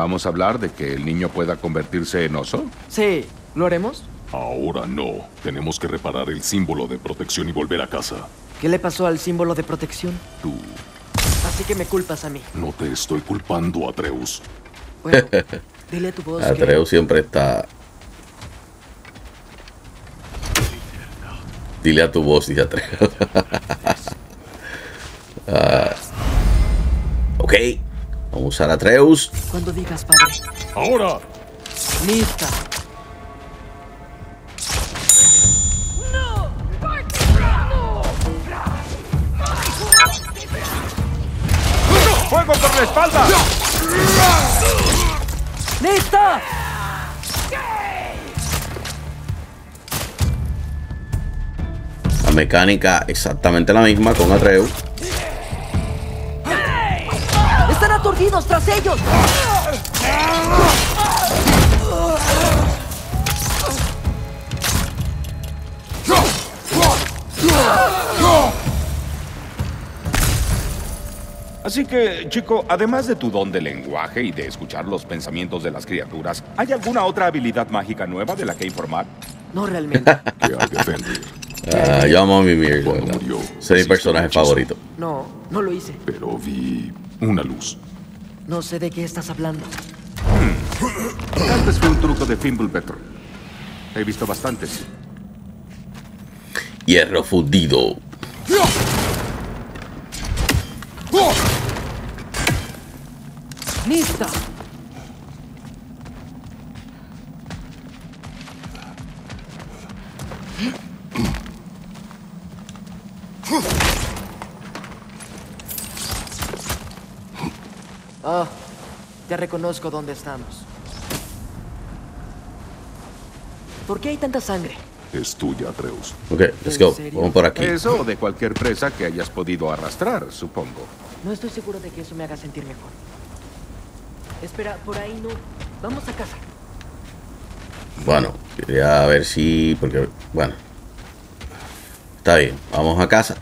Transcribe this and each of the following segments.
¿Vamos a hablar de que el niño pueda convertirse en oso? Sí, ¿lo haremos? Ahora no. Tenemos que reparar el símbolo de protección y volver a casa. ¿Qué le pasó al símbolo de protección? Tú. Así que me culpas a mí. No te estoy culpando, Atreus. Bueno, dile a tu voz que... Atreus siempre está. Dile a tu voz, dice Atreus. Ah, ok. Vamos a usar Atreus. Cuando digas, padre. ¡Ahora! Lista. ¡Fuego por la espalda! ¡Lista! La mecánica exactamente la misma con Atreus. ¡Están aturdidos tras ellos! Así que, chico, además de tu don de lenguaje y de escuchar los pensamientos de las criaturas, ¿hay alguna otra habilidad mágica nueva de la que informar? No realmente. ¿Qué hay Fenrir? Ah, yo amo a murió, Ese es mi personaje favorito. No, no lo hice. Pero vi una luz. No sé de qué estás hablando. Tal vez fue un truco de Fimbulbetter. He visto bastantes. Hierro fundido. ¡Lista! Ah, ya reconozco dónde estamos. ¿Por qué hay tanta sangre? Es tuya, Atreus. Ok, let's ¿En go. serio? Vamos por aquí. Eso o de cualquier presa que hayas podido arrastrar, supongo. No estoy seguro de que eso me haga sentir mejor. Espera, por ahí no. Vamos a casa. Bueno, quería ver si. Porque, bueno. Está bien, vamos a casa.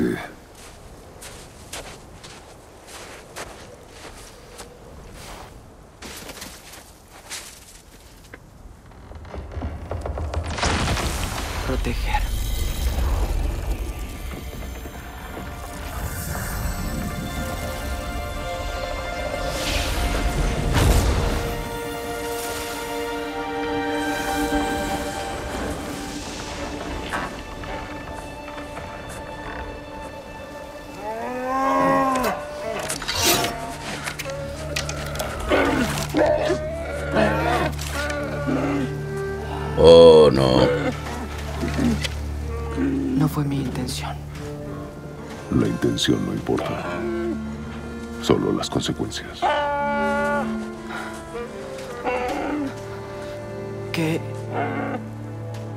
Este. Las consecuencias. ¿Qué.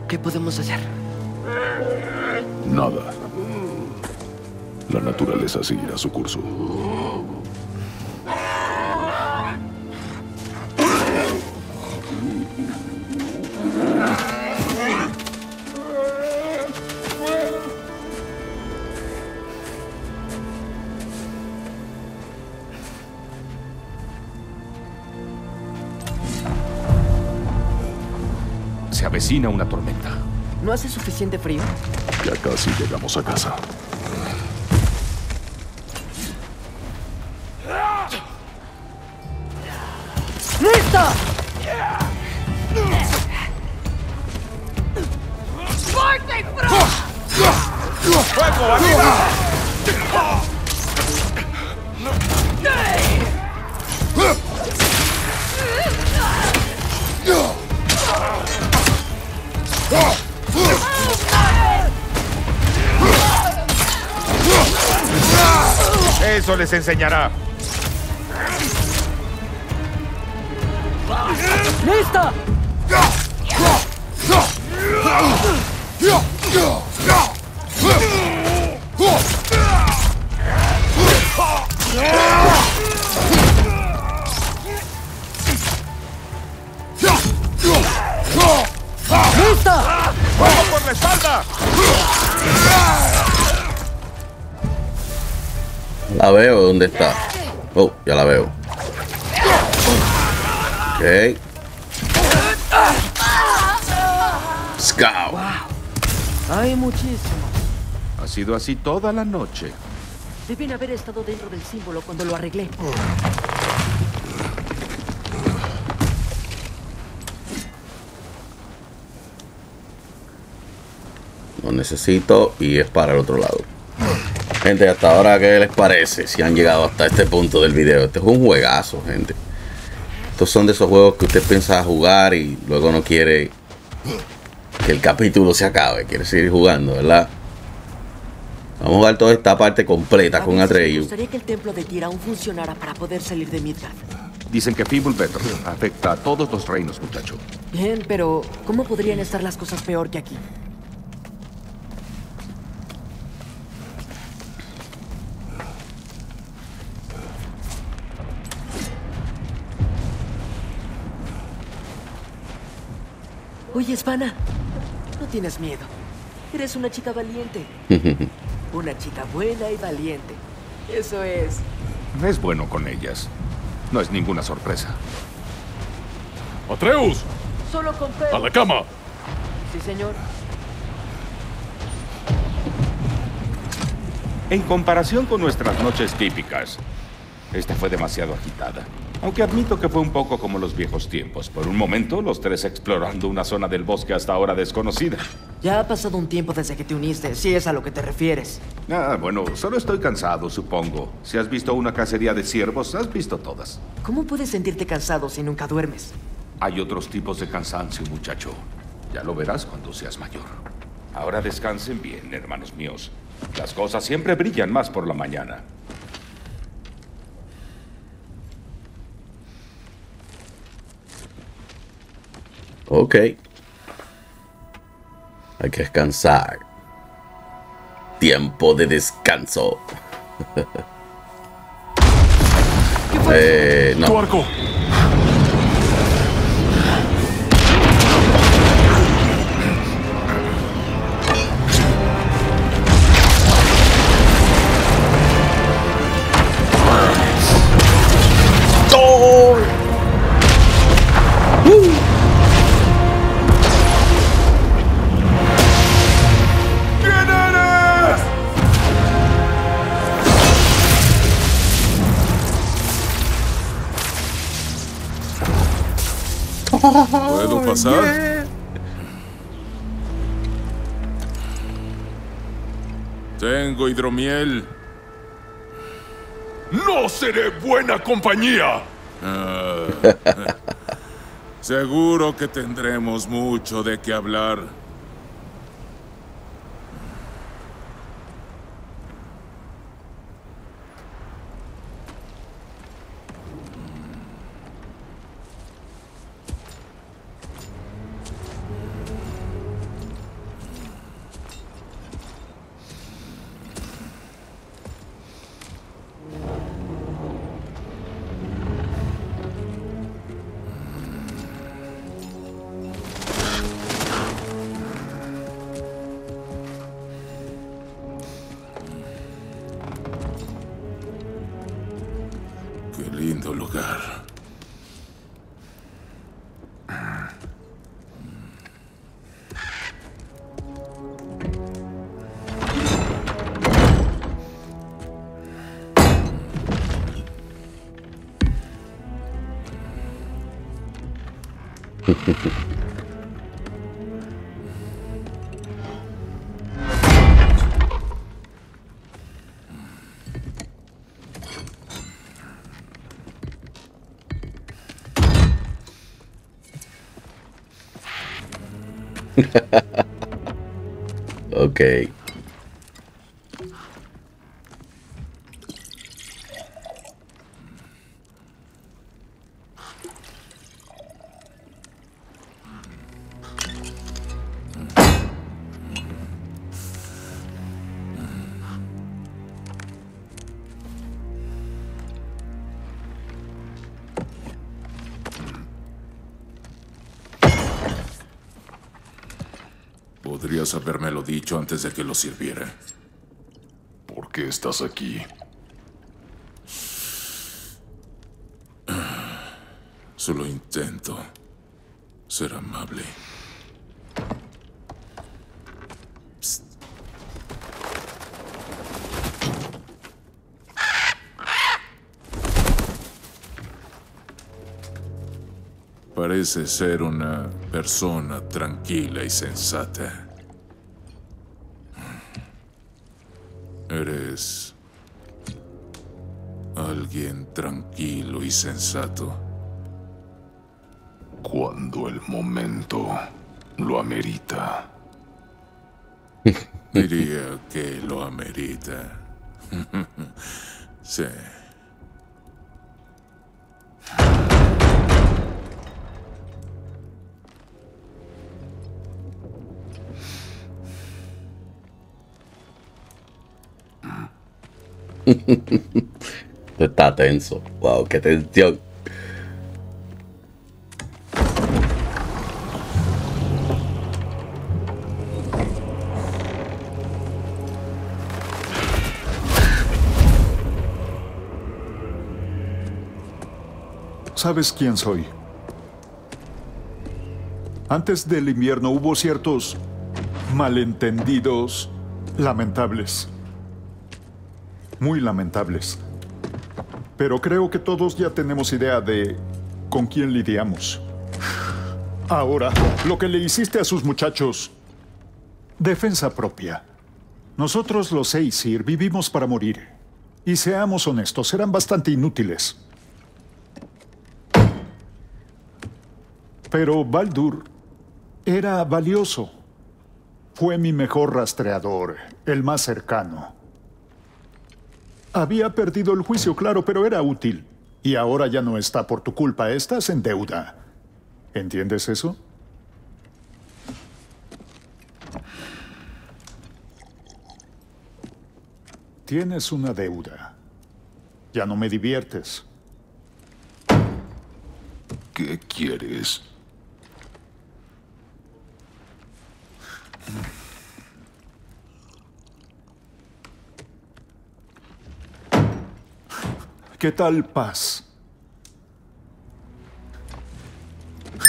¿Qué podemos hacer? Nada. La naturaleza seguirá su curso. Una tormenta. ¿No hace suficiente frío? Ya casi llegamos a casa. les enseñará. ¡Lista! Por la espalda! La veo, ¿dónde está? Oh, ya la veo. Ok. Scout. Hay muchísimo. Ha sido así toda la noche. Deben haber estado dentro del símbolo cuando lo arreglé. Lo necesito y es para el otro lado. Gente, hasta ahora, ¿qué les parece? Si han llegado hasta este punto del video. Este es un juegazo, gente. Estos son de esos juegos que usted piensa jugar y luego no quiere que el capítulo se acabe. Quiere seguir jugando, ¿verdad? Vamos a jugar toda esta parte completa con veces Me Atreyu. gustaría que el templo de Tyr aún funcionara para poder salir de Midgard. Dicen que Fimbulvetr afecta a todos los reinos, muchacho. Bien, pero ¿cómo podrían estar las cosas peor que aquí? Oye, Spana, no tienes miedo. Eres una chica valiente. Una chica buena y valiente. Eso es. Es bueno con ellas. No es ninguna sorpresa. ¡Atreus! Solo con fe. ¡A la cama! Sí, señor. En comparación con nuestras noches típicas, esta fue demasiado agitada. Aunque admito que fue un poco como los viejos tiempos. Por un momento, los tres explorando una zona del bosque hasta ahora desconocida. Ya ha pasado un tiempo desde que te uniste, si es a lo que te refieres. Ah, bueno, solo estoy cansado, supongo. Si has visto una cacería de ciervos, has visto todas. ¿Cómo puedes sentirte cansado si nunca duermes? Hay otros tipos de cansancio, muchacho. Ya lo verás cuando seas mayor. Ahora descansen bien, hermanos míos. Las cosas siempre brillan más por la mañana. Ok. Hay que descansar. Tiempo de descanso. eh, ¡Tu no. arco! Pasar? Tengo hidromiel. ¡No seré buena compañía! Ah. Seguro que tendremos mucho de qué hablar. Lugar. Ok. Podrías habérmelo dicho antes de que lo sirviera. ¿Por qué estás aquí? Solo intento ser amable. Parece ser una persona tranquila y sensata. Alguien tranquilo y sensato. Cuando el momento lo amerita. Diría que lo amerita. sí. Está tenso. Wow, qué tensión. ¿Sabes quién soy? Antes del invierno hubo ciertos malentendidos lamentables. Muy lamentables. Pero creo que todos ya tenemos idea de con quién lidiamos. Ahora, lo que le hiciste a sus muchachos. Defensa propia. Nosotros los Aesir vivimos para morir. Y seamos honestos, eran bastante inútiles. Pero Baldur era valioso. Fue mi mejor rastreador, el más cercano. Había perdido el juicio, claro, pero era útil. Y ahora ya no está por tu culpa, estás en deuda. ¿Entiendes eso? Tienes una deuda. Ya no me diviertes. ¿Qué quieres? ¿Qué tal paz?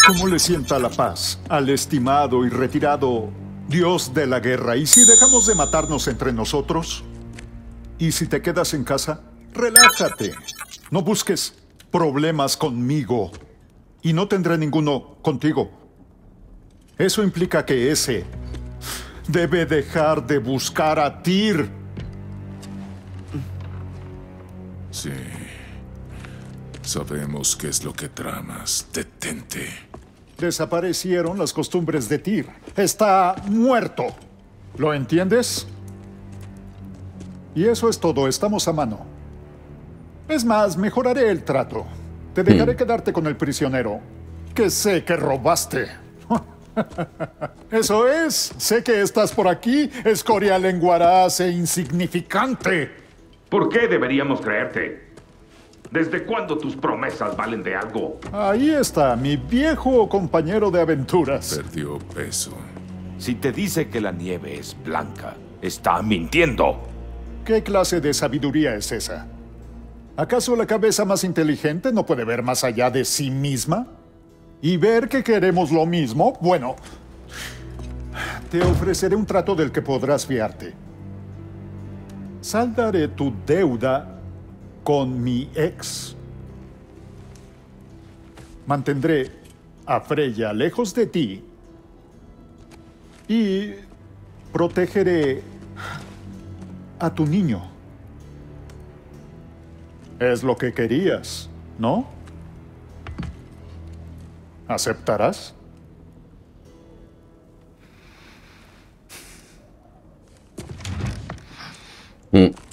¿Cómo le sienta la paz al estimado y retirado Dios de la guerra? ¿Y si dejamos de matarnos entre nosotros? ¿Y si te quedas en casa? Relájate. No busques problemas conmigo. Y no tendré ninguno contigo. Eso implica que ese debe dejar de buscar a Tyr. Sí. Sabemos qué es lo que tramas. Detente. Desaparecieron las costumbres de Tyr. Está muerto. ¿Lo entiendes? Y eso es todo. Estamos a mano. Es más, mejoraré el trato. Te dejaré quedarte con el prisionero, que sé que robaste. Eso es. Sé que estás por aquí, escoria lenguaraz e insignificante. ¿Por qué deberíamos creerte? ¿Desde cuándo tus promesas valen de algo? Ahí está, mi viejo compañero de aventuras. Perdió peso. Si te dice que la nieve es blanca, está mintiendo. ¿Qué clase de sabiduría es esa? ¿Acaso la cabeza más inteligente no puede ver más allá de sí misma? ¿Y ver que queremos lo mismo? Bueno, te ofreceré un trato del que podrás fiarte. Saldaré tu deuda con mi ex. Mantendré a Freya lejos de ti y protegeré a tu niño. Es lo que querías, ¿no? ¿Aceptarás? Mm.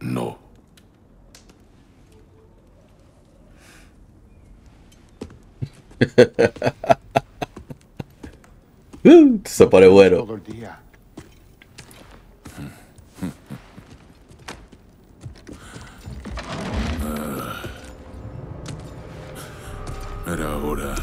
No. Se pone bueno. Todo el día. Era hora.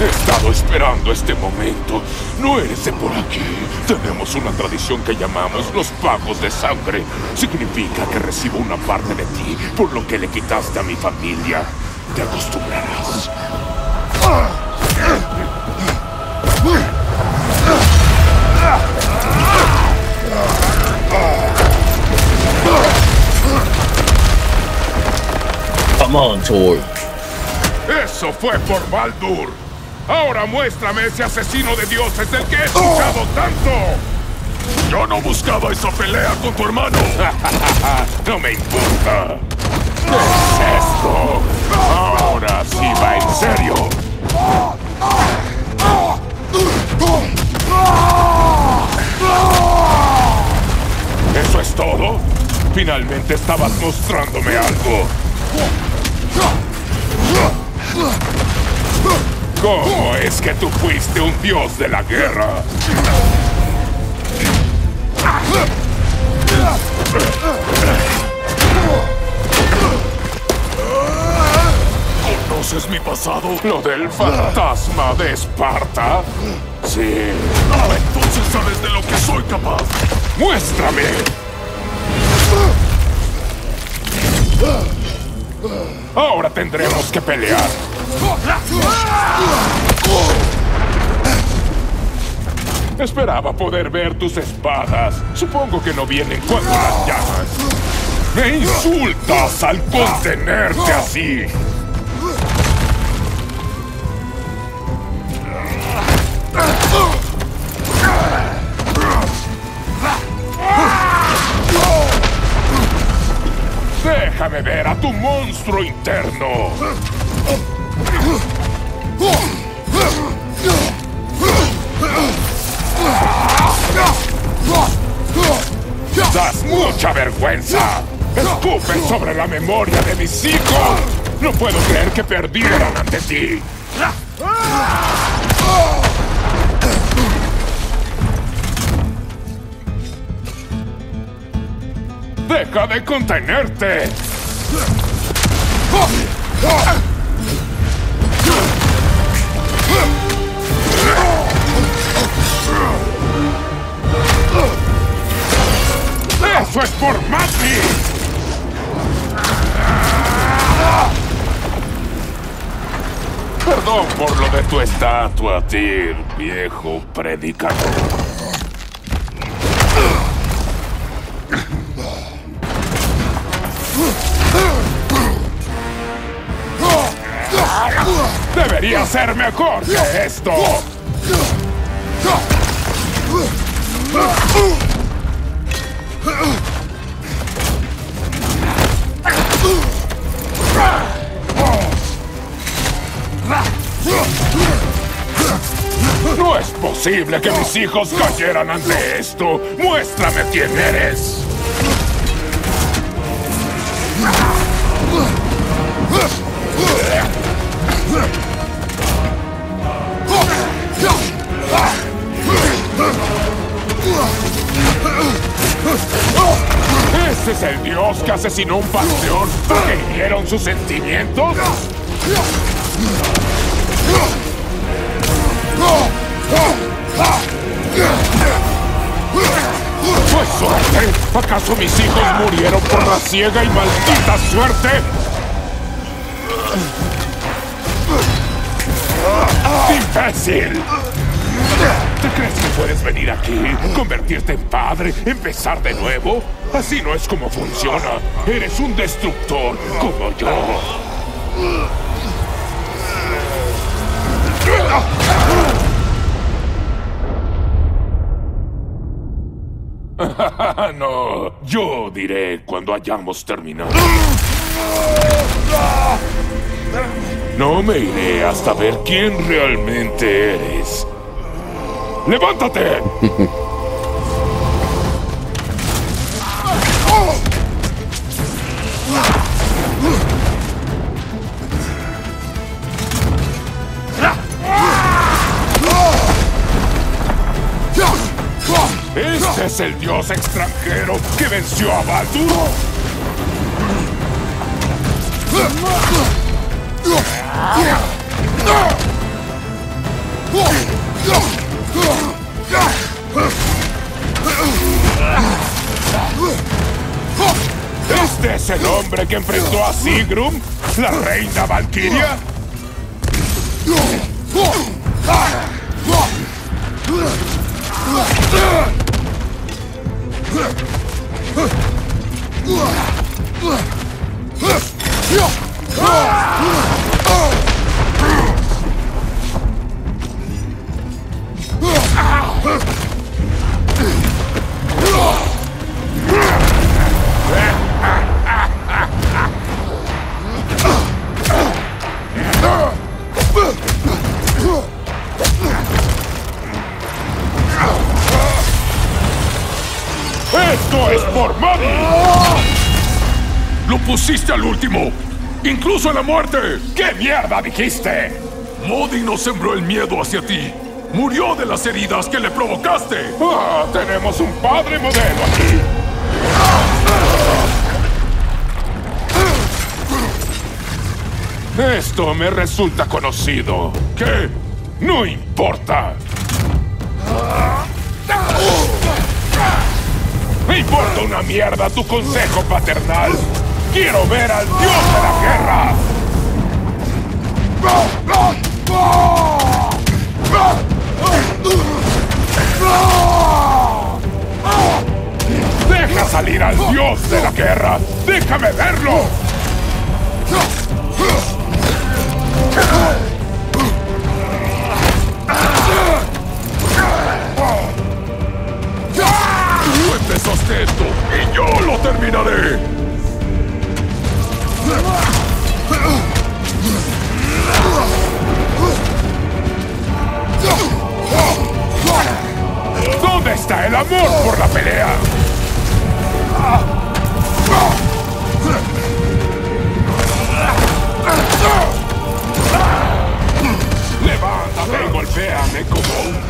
He estado esperando este momento. No eres de por aquí. Tenemos una tradición que llamamos los pagos de sangre. Significa que recibo una parte de ti por lo que le quitaste a mi familia. Te acostumbrarás. Come on, Thor. Eso fue por Baldur. Ahora muéstrame ese asesino de dioses del que he escuchado tanto. Yo no buscaba esa pelea con tu hermano. no me importa. ¿Qué es esto? Ahora sí va en serio. ¿Eso es todo? Finalmente estabas mostrándome algo. ¿Cómo es que tú fuiste un dios de la guerra? ¿Conoces mi pasado? ¿Lo del fantasma de Esparta? Sí. Ah, entonces sabes de lo que soy capaz. ¡Muéstrame! Ahora tendremos que pelear. Esperaba poder ver tus espadas. Supongo que no vienen cuando las llamas. ¡Me insultas al contenerte así! Déjame ver a tu monstruo interno. Mucha vergüenza. Escupen sobre la memoria de mis hijos. No puedo creer que perdieran ante ti. ¡Deja de contenerte! ¡Eso es por Mati! Perdón por lo de tu estatua, Tyr, viejo predicador. Debería ser mejor que esto. Posible que mis hijos cayeran ante esto. Muéstrame quién eres. ¿Ese es el dios que asesinó un panteón porque hirieron sus sentimientos? ¡Fue suerte! ¿Acaso mis hijos murieron por la ciega y maldita suerte? ¡Imbécil! ¿Te crees que puedes venir aquí, convertirte en padre, empezar de nuevo? Así no es como funciona. Eres un destructor como yo. no, yo diré cuando hayamos terminado. No me iré hasta ver quién realmente eres. ¡Levántate! el dios extranjero que venció a Baldur. ¿Este es el hombre que enfrentó a Sigrun, la reina Valkyria? ¡Esto por! ¡Lo pusiste al último! ¡Incluso a la muerte! ¿Qué mierda dijiste? Modi no sembró el miedo hacia ti. Murió de las heridas que le provocaste. ¡Ah! Tenemos un padre modelo aquí. Esto me resulta conocido. ¿Qué? No importa. Importa una mierda tu consejo paternal. Quiero ver al dios de la guerra. Deja salir al dios de la guerra. Déjame verlo. Esto y yo lo terminaré. ¿Dónde está el amor por la pelea? Levántate y golpéame como un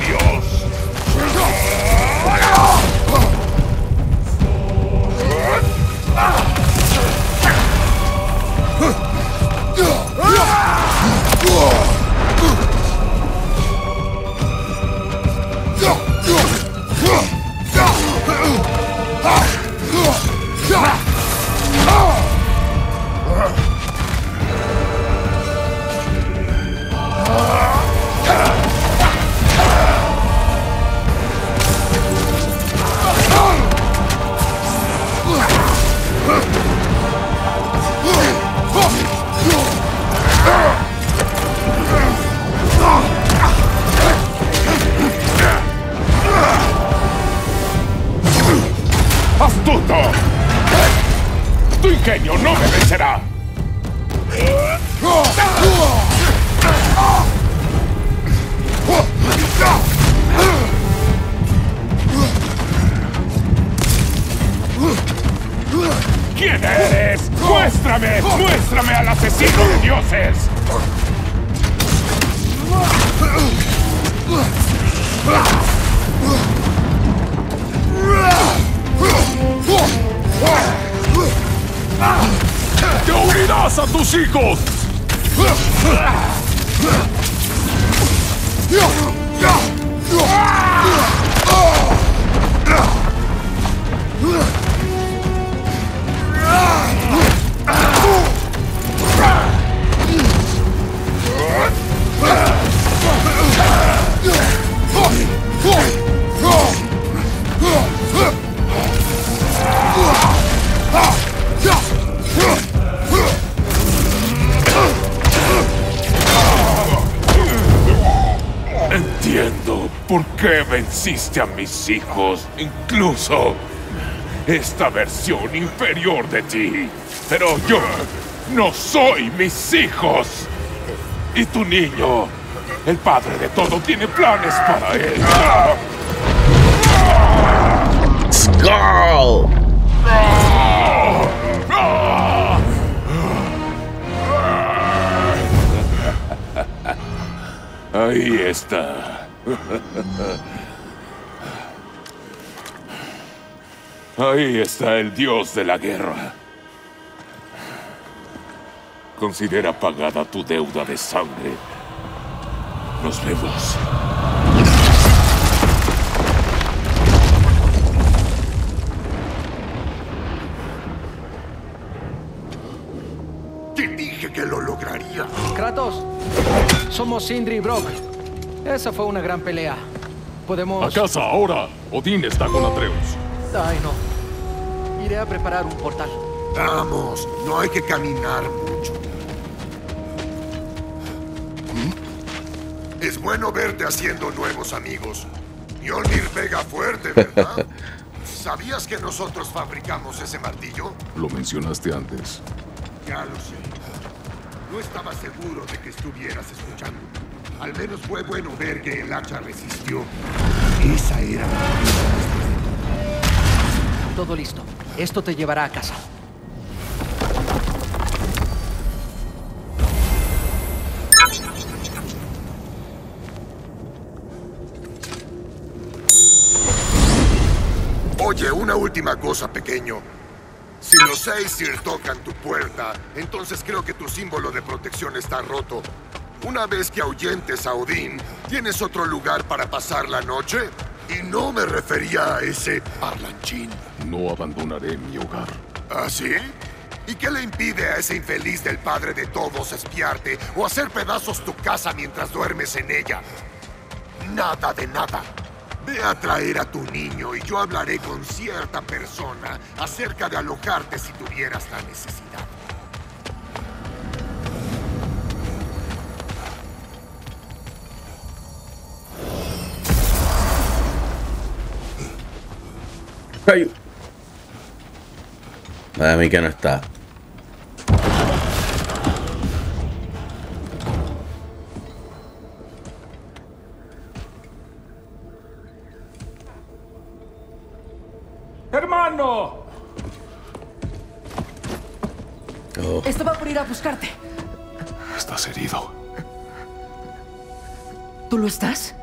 venciste a mis hijos, incluso esta versión inferior de ti. Pero yo no soy mis hijos. Y tu niño, el padre de todo, tiene planes para él. Skull. Ahí está. Ahí está el dios de la guerra. Considera pagada tu deuda de sangre. Nos vemos. Te dije que lo lograría. Kratos, somos Sindri y Brock. Esa fue una gran pelea. Podemos... ¡A casa ahora! Odín está con Atreus. Ay, no. Iré a preparar un portal. Vamos, no hay que caminar mucho. Es bueno verte haciendo nuevos amigos. Mjolnir pega fuerte, ¿verdad? ¿Sabías que nosotros fabricamos ese martillo? Lo mencionaste antes. Ya lo sé. No estaba seguro de que estuvieras escuchando. Al menos fue bueno ver que el hacha resistió. Esa era la Todo listo. Esto te llevará a casa. Oye, una última cosa, pequeño. Si los Aesir tocan tu puerta, entonces creo que tu símbolo de protección está roto. Una vez que ahuyentes a Odín, ¿tienes otro lugar para pasar la noche? Y no me refería a ese parlanchín. No abandonaré mi hogar. ¿Ah, sí? ¿Y qué le impide a ese infeliz del padre de todos espiarte o hacer pedazos tu casa mientras duermes en ella? Nada de nada. Ve a traer a tu niño y yo hablaré con cierta persona acerca de alojarte si tuvieras la necesidad. Ay. A mí que no está. ¡Hermano! Oh, Estaba por ir a buscarte. Estás herido. ¿Tú lo estás?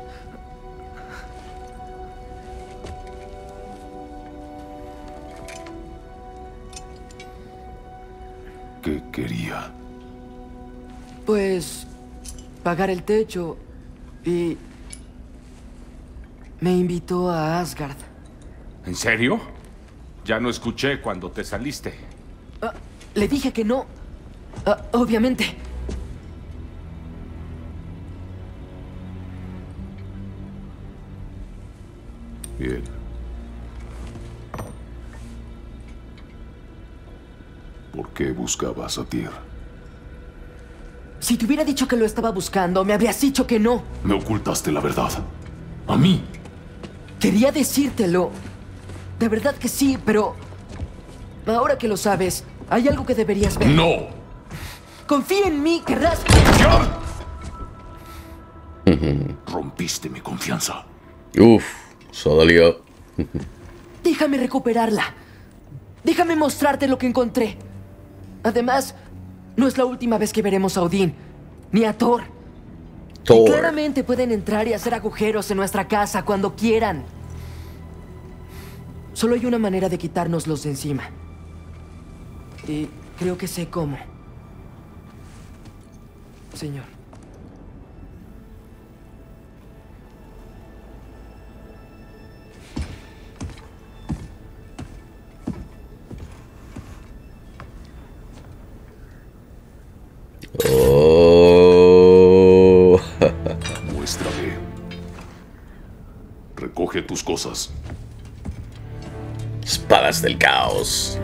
Quería? Pues pagar el techo y me invitó a Asgard. ¿En serio? Ya no escuché cuando te saliste. Ah, le dije que no. Ah, obviamente. Buscabas a Tyr? Si te hubiera dicho que lo estaba buscando, me habrías dicho que no. Me ocultaste la verdad. A mí. Quería decírtelo. De verdad que sí, pero... Ahora que lo sabes, hay algo que deberías ver. No. Confía en mí, querrás... Rompiste mi confianza. uf, eso dolió. Déjame recuperarla. Déjame mostrarte lo que encontré. Además, no es la última vez que veremos a Odín, ni a Thor. Thor. Claramente pueden entrar y hacer agujeros en nuestra casa cuando quieran. Solo hay una manera de quitárnoslos de encima. Y creo que sé cómo. Señor. Tus cosas. Espadas del caos.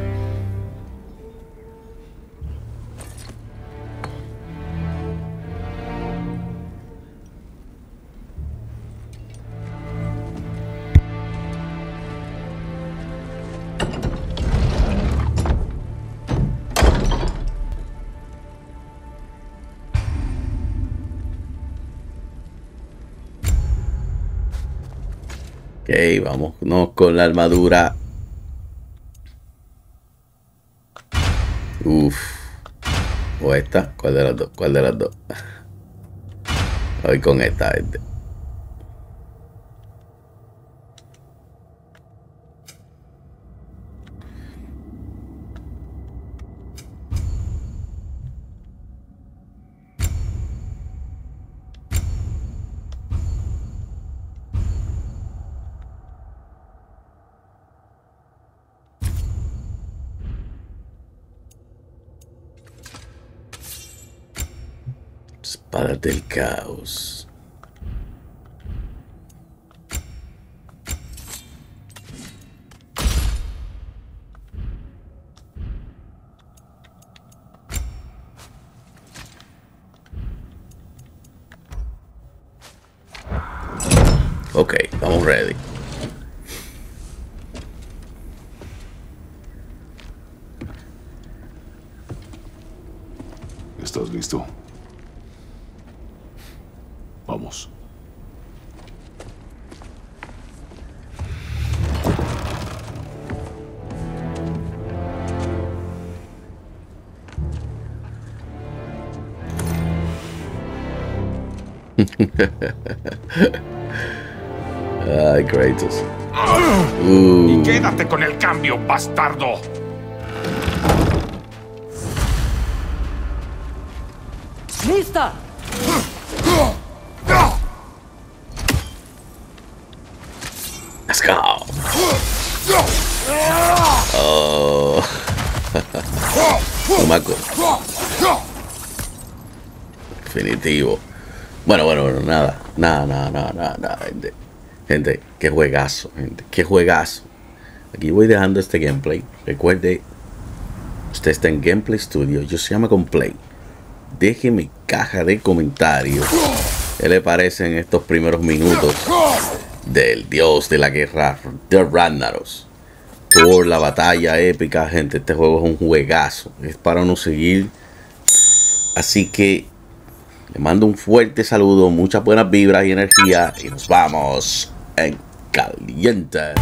Ok, vámonos con la armadura. Uf. O esta. ¿Cuál de las dos? ¿Cuál de las dos? Voy con esta, gente. Espada del caos. Bastardo. ¡Lista! let's go. Oh. Acuerdo. Definitivo. Bueno, bueno, bueno, nada. Nada, nada, nada, nada, nada, gente. Gente, qué juegazo, gente. Qué juegazo. Aquí voy dejando este gameplay. Recuerde, usted está en Gameplay Studio. Yo se llama con Play. Déjeme caja de comentarios. ¿Qué le parecen estos primeros minutos del dios de la guerra de Ragnaros? Por la batalla épica, gente. Este juego es un juegazo. Es para no seguir. Así que le mando un fuerte saludo, muchas buenas vibras y energía. Y nos vamos en caliente.